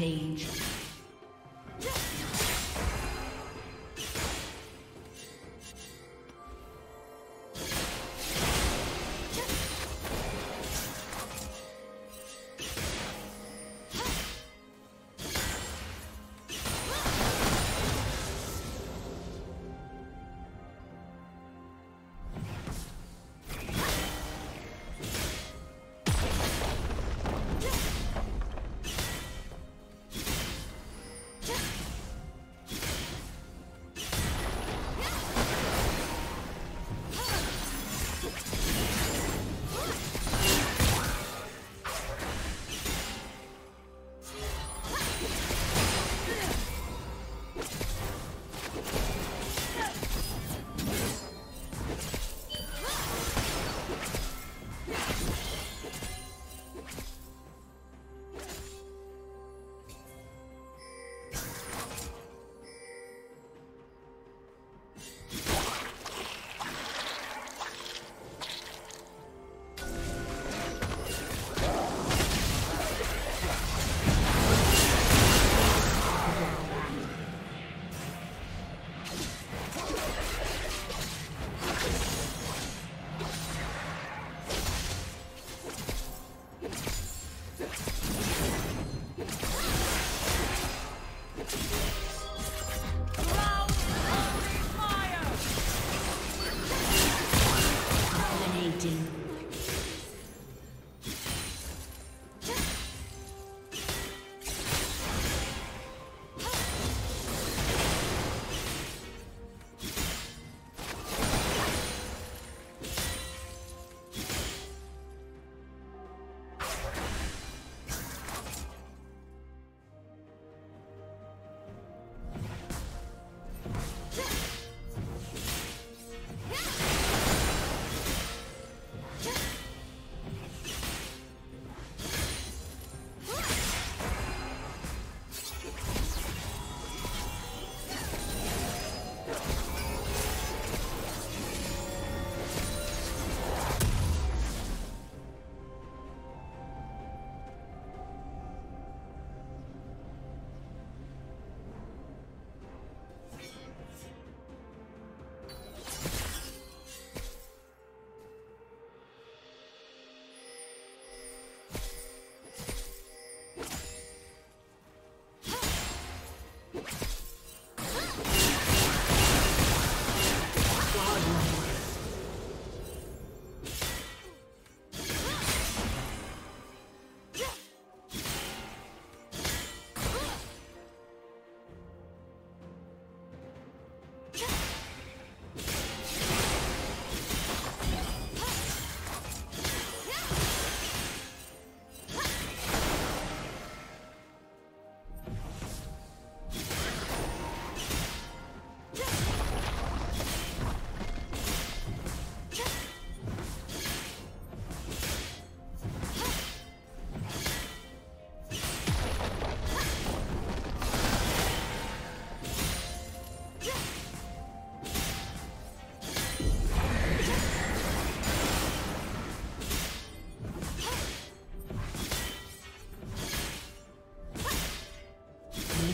Rampage.